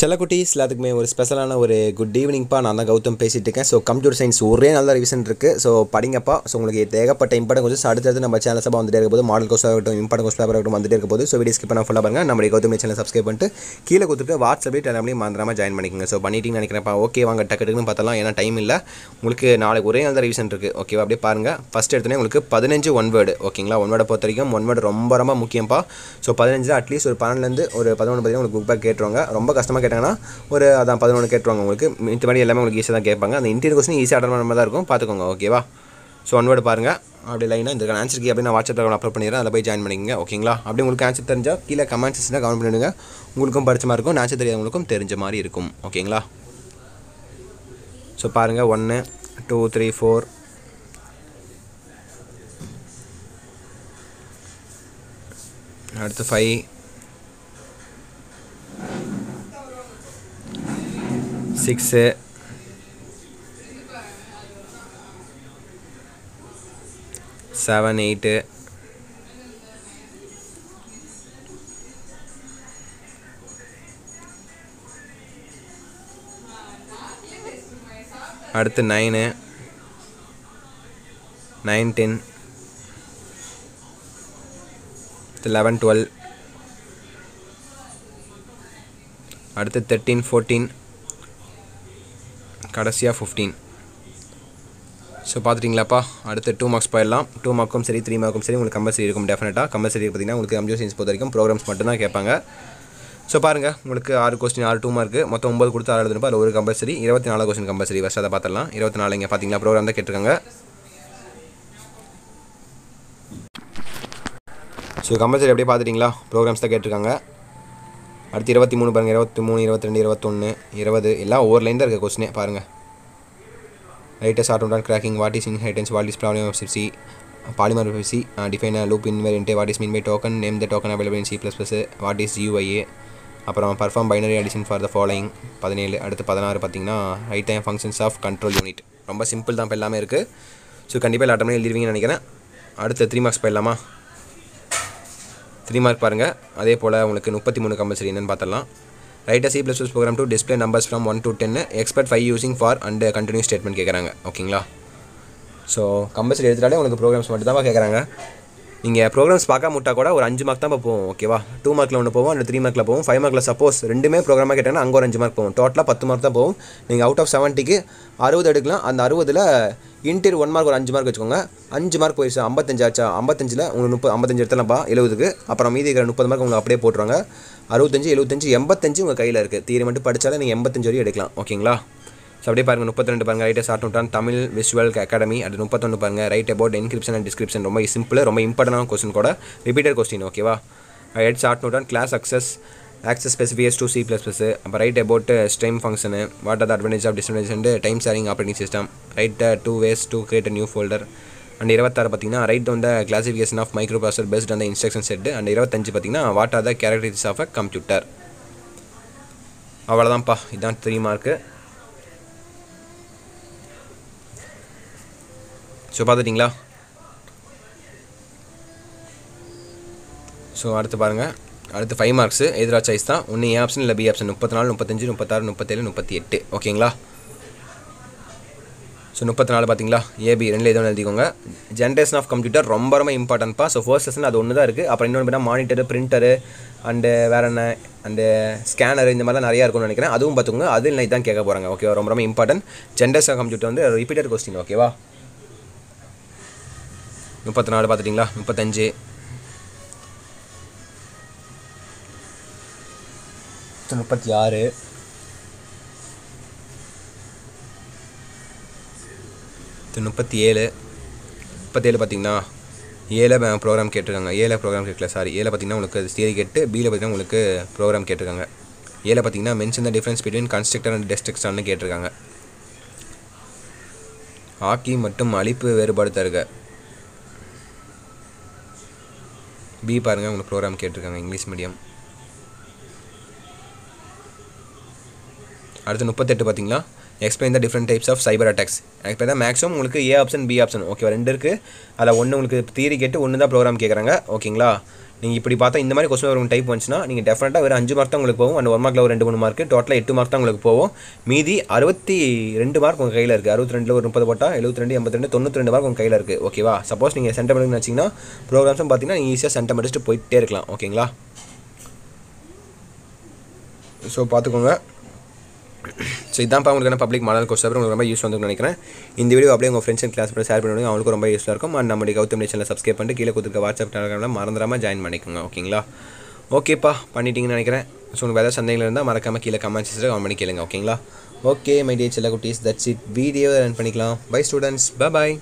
செல்லக்குட்டிஸ் எல்லாத்துக்குமே ஒரு ஸ்பெஷலான ஒரு குட் ஈவினிங்ப்பா நான் தான் கௌதம் பேசிகிட்டு இருக்கேன் ஸோ கம்ப்யூட்டர் சயின்ஸ் ஒரே நல்ல ரிவிஷன் இருக்குது ஸோ படிங்கப்பா. ஸோ உங்களுக்கு தேகப்பட்ட இம்பார்ட்டன் கொஸ்டின்ஸ் அடுத்தடுத்து நம்ம சேனல் சப்பா வந்துட்டே இருக்க போது மாடல் கோர்ஸ் இருக்கட்டும் இம்பார்ட்டன் கோர்ஸ் இருக்கட்டும் வந்துட்டே இருக்க போது ஸோ வீடியோ ஸ்கிப் பண்ண ஃபுல்லாக பாருங்க. நம்மளுடைய கௌதம் சேனல் சப்ஸ்கிரைப் பண்ணிட்டு கீழே கொடுத்துட்டு வாட்ஸ்அப்லேயே டெலிகிராம்லேயும் மறந்துடாமல் ஜாயின் பண்ணிக்கோங்க. ஸோ பண்ணிட்டீங்கன்னு நினைக்கிறேன்ப்பா. ஓகே வாங்க டக்கு டக்குன்னு பார்த்தலாம். ஏன்னா டைம் இல்லை. உங்களுக்கு நாளைக்கு ஒரே நல்ல ரிவிஷன் இருக்குது ஓகேவா அப்படியே பாருங்கள் ஃபஸ்ட் எடுத்தோன்னே உங்களுக்கு பதினஞ்சு ஒன் வேர்டு ஓகேங்களா ஒன் வேர்டை பொறுத்த வரைக்கும் ஒன் வேர்டு ரொம்ப ரொம்ப முக்கியம்ப்பா. ஸோ பதினஞ்சு அட்லீஸ்ட் ஒரு பன்னெண்டுலேருந்து ஒரு பதினொன்று பதினொன்று உங்களுக்கு குக் பேக் கேட்டுருவாங்க. ரொம்ப கஷ்டமாக கேட்டாங்கன்னா ஒரு அதான் பதினொன்று கேட்டுருவாங்க உங்களுக்கு. மித்தபடி எல்லாமே உங்களுக்கு ஈஸியாக தான் கேட்பாங்க. அந்த இன்டீரியர் கொஸ்டின் ஈஸியாக அட்டன் மாதிரி தான் இருக்கும். பார்த்துக்கோங்க ஓகேவா ஸோ ஒன்வேர்டு பாருங்கள் அப்படி லைனாக இந்த ஆன்சர் கீ அப்படின்னு நான் வாட்ஸ்அப்பில் அப்லோட் பண்ணிடுறேன். அதில் போய் ஜாயின் பண்ணிக்கங்க ஓகேங்களா அப்படி உங்களுக்கு ஆன்சர் தெரிஞ்சால் கீழே கமெண்ட் செக்ஷனில் கமெண்ட் பண்ணிவிடுங்க உங்களுக்கும் படிச்ச மாதிரி இருக்கும். ஆன்சர் தெரியாதவங்களுக்கும் தெரிஞ்ச மாதிரி இருக்கும் ஓகேங்களா ஸோ பாருங்கள் ஒன்று டூ த்ரீ ஃபோர் அடுத்து ஃபைவ் சிக்ஸு செவன் எயிட்டு அடுத்து nine nine ten eleven twelve அடுத்து தேர்ட்டீன் ஃபோர்டீன் கடைசியாக ஃபிஃப்டீன் ஸோ பார்த்துட்டிங்களாப்பா? அடுத்து டூ மார்க்ஸ் போயிடலாம். டூ மார்க்கும் சரி த்ரீ மார்க்கும் சரி உங்களுக்கு கம்பல்சரி இருக்கும் டெஃபினட்டாக கம்பல்சரி பார்த்தீங்கன்னா உங்களுக்கு கம்ப்யூட்டர் சயின்ஸ் பொறுத்த வரைக்கும் ப்ரோக்ராம்ஸ் மட்டும்தான் கேட்பாங்க. ஸோ பாருங்கள் உங்களுக்கு ஆறு கொஸ்டின் ஆறு டூ மார்க்கு மொத்தம் ஒம்பது கொடுத்து ஆறு எழுதுனப்போ அதில் ஒரு கம்பல்சரி இருபத்தி நாலு கொஸ்டின் கம்பல்சரி ஃபஸ்ட் அதை பார்த்துடலாம். இருபத்தி நாலு இங்கே பார்த்தீங்களா ப்ரோக்ராம் தான் கேட்டிருக்காங்க. ஸோ கம்பல்சரி அப்படியே பார்த்துட்டிங்களா? ப்ரோக்ராம்ஸ் தான் கேட்டிருக்காங்க. அடுத்து இருபத்தி மூணு பாருங்கள் இருபத்தி மூணு இருபத்தி ரெண்டு இருபத்தொன்று இருபது. எல்லாம் ஒவ்வொரு லைன் தான் இருக்குது கொஸ்டினே பாருங்கள் writes ad cracking what is inheritance what is problem of chipsy polymer C define loop invariant what is mean by token name the token available in C plus plus what is UIA அப்புறம் perform binary addition for the following பதினேழு. அடுத்து பதினாறு பார்த்தீங்கன்னா write time functions of control unit ரொம்ப simple தான் இப்போ எல்லாமே இருக்குது ஸோ கண்டிப்பாக எல்லா டைமே எழுதிருவீங்கன்னு நினைக்கிறேன். அடுத்து த்ரீ மார்க்ஸ் போயிடலாமா? த்ரீ மார்க் பாருங்கள் அதே போல் உங்களுக்கு முப்பத்தி மூணு கம்பல்சரி என்னென்னு பார்த்தலாம் write C plus plus program to display numbers from one to ten expert five using for and continue statement கேட்குறாங்க ஓகேங்களா ஸோ கம்பல்சரி எடுத்துட்டாலே உங்களுக்கு ப்ரோக்ராம்ஸ் மட்டும் தான் கேட்குறாங்க நீங்கள் ப்ரோக்ராம்ஸ் பார்க்காமட்டா கூட ஒரு அஞ்சு மார்க் தான் போவோம் ஓகேவா டூ மார்க்கில் ஒன்று போவோம் அந்த த்ரீ மார்க்கில் போவோம் ஃபைவ் மார்க்கில் சப்போஸ் ரெண்டுமே ப்ரோக்ராமாக கேட்டாங்கன்னா அங்கே ஒரு அஞ்சு மார்க் போகும் டோட்டலாக பத்து மார்க் தான் போகும் நீங்கள் அவுட் ஆஃப் செவன்ட்டிக்கு அறுபது எடுக்கலாம். அந்த அறுபதில் இன்டர் ஒன் மார்க் ஒரு அஞ்சு மார்க் வச்சுக்கோங்க. அஞ்சு மார்க் போயிடுச்சு ஐம்பத்தஞ்சு ஆச்சா? ஐம்பத்தஞ்சில் உங்களுக்கு முப்பது ஐம்பத்தஞ்சு எடுத்துலாம்ப்பா எழுபதுக்கு. அப்புறம் மீதி இருக்கிற முப்பது மார்க் உங்களுக்கு அப்படியே போட்டுருவாங்க. அறுபத்தஞ்சு எழுபத்தஞ்சு எண்பத்தஞ்சு உங்கள் கையில் இருக்குது தீரி மட்டும் படித்தாலே நீங்கள் எண்பத்தஞ்சு வரையும் எடுக்கலாம் ஓகேங்களா ஸோ அப்படியே பாருங்கள் முப்பத்தி ரெண்டு பாருங்கள் write short note on Tamil Visual Academy அது முப்பத்தொன்று பாருங்கள் write about encryption and description ரொம்ப சிம்பிள் ரொம்ப இம்பார்ட்டனான கொஸ்டின் கூட ரிப்பீட்டட் கொஸ்டின் ஓகேவா head short note on class access access specifiers to C plus plus அப்போ write about stream function what are the advantage of disadvantage and time sharing operating system write two ways to create new folder and இருபத்தாறு பார்த்தீங்கன்னா write வந்து classification of micro ப்ராசர் best அந்த instruction set and இருபத்தஞ்சு பார்த்தீங்கன்னா what are the characteristics of a computer அவ்வளோதான்ப்பா இதுதான் three mark so பார்த்துட்டிங்களா? So அடுத்து பாருங்கள் அடுத்து ஃபைவ் மார்க்ஸு எதிரா சாய்ஸ் தான். ஒன்று ஏ ஆப்ஷன் இல்லை பி ஆப்ஷன் முப்பத்தி நாலு முப்பத்தஞ்சு முப்பத்தாறு முப்பத்தேழு முப்பத்தி எட்டு. ஓகேங்களா? ஸோ முப்பத்தி நாலு பார்த்தீங்களா ஏபி ரெண்டில் எதுவும் எழுதிக்கோங்க. ஜென்ரேஷன் ஆஃப் கம்ப்யூட்டர் ரொம்ப ரொம்ப இம்பார்ட்டன்ட்ப்பா ஸோ ஃபர்ஸ்ட் லெசன் அது ஒன்று தான் இருக்குது அப்புறம் இன்னொன்று பார்த்தா மானிட்டரு பிரிண்டரு அண்டு வேறு என்ன? அண்டு ஸ்கேனர் இந்த மாதிரிலாம் நிறையா இருக்கும்னு நினைக்கிறேன். அதுவும் பார்த்துக்கோங்க. அது இல்லை தான் கேட்க போகிறாங்க ஓகேவா ரொம்ப ரொம்ப இம்பார்ட்டன்ட் ஜென்ரேஷன் ஆஃப் கம்ப்யூட்டர் வந்து ரிப்பீட்டட் கொஸ்டின் ஓகேவா முப்பத்தி நாலு பார்த்துட்டிங்களா? முப்பத்தஞ்சு. முப்பத்தி ஆறு முப்பத்தி ஏழு முப்பத்தேழு பார்த்தீங்கன்னா ஏழை ப்ரோக்ராம் கேட்டிருக்காங்க. ஏழை ப்ரோக்ராம் கேட்கல சாரி ஏழை பார்த்தீங்கன்னா உங்களுக்கு தியரி கேட்டு பியில் பார்த்தீங்கன்னா உங்களுக்கு ப்ரோக்ராம் கேட்டிருக்காங்க. ஏழை பார்த்தீங்கன்னா mention the difference between constructor and டெஸ்ட்ரக்ஷன்னு கேட்டிருக்காங்க. ஆக்கி மற்றும் அழிப்பு வேறுபாடு தருக. பி பாருங்கள் உங்களுக்கு ப்ரோக்ராம் கேட்டிருக்காங்க இங்கிலீஷ் மீடியம் அடுத்து முப்பத்தெட்டு பார்த்தீங்களா explain the different types of cyber attacks explain தான் மேக்ஸிமம் உங்களுக்கு ஏ ஆப்ஷன் பி ஆப்ஷன் ஓகேவா ரெண்டு இருக்குது அதில் ஒன்று உங்களுக்கு தியரி கேட்டு ஒன்று தான் ப்ரோக்ராம் கேட்குறாங்க ஓகேங்களா நீங்கள் இப்படி பார்த்தா இந்த மாதிரி கொஸ்டின் உங்களுக்கு டைப் வந்துச்சுன்னா நீங்கள் டெஃபினட்டாக ஒரு அஞ்சு மார்க் தான் உங்களுக்கு போகும். அந்த ஒன் மார்க்கில் ஒரு ரெண்டு மூணு மார்க் டோட்டலாக எட்டு மார்க் தான் உங்களுக்கு போகும். மீதி அறுபத்தி ரெண்டு மார்க் உங்கள் கையில் இருக்குது அறுபத்தி ரெண்டில் ஒரு முப்பது போட்டால் எழுபத்தி ரெண்டு எண்பத்தி ரெண்டு தொண்ணூற்றி ரெண்டு மார்க் உங்கள் கையில் இருக்குது ஓகேவா சப்போஸ் நீங்கள் சென்டர் பண்ணுன்னு வச்சிங்கன்னா ப்ரோக்ராம்ஸும் பார்த்தீங்கன்னா நீங்கள் ஈஸியாக சென்டர் அடிச்சுட்டு போயிட்டே இருக்கலாம். ஓகேங்களா ஸோ பார்த்துக்கோங்க. ஸோ இதான்ப்பா உங்களுக்கு பப்ளிக் மாடல் கோர்ஸ் உங்களுக்கு ரொம்ப யூஸ் வந்து நினைக்கிறேன். இந்த வீடியோ அப்படியே உங்கள் ஃப்ரெண்ட்ஸ் அண்ட் கிளாஸ் ஷேர் பண்ணுவாங்க அவங்களுக்கு ரொம்ப யூஸ்ஃபுல்லாக இருக்கும். அண்ட் நம்மளுடைய கௌதம் சேனலை சப்ஸ்கிரைப் பண்ணிட்டு கீழே கொடுத்துருக்க வாட்ஸ்அப் டெலிகிராமில் மறந்துடாமல் ஜாயின் பண்ணிக்கோங்க ஓகேங்களா? ஓகேப்பா பண்ணிட்டீங்கன்னு நினைக்கிறேன். ஸோ உங்களுக்கு வேறு சந்தேகங்கள் இருந்தால் மறக்காமல் கீழே கமெண்ட்ஸ் கமெண்ட் பண்ணி கேளுங்க ஓகேங்களா? ஓகே மை டியர் செல்ல குட்டீஸ் தட்ஸ் இட் வீடியோ ரன் பண்ணிக்கலாம். Bye students bye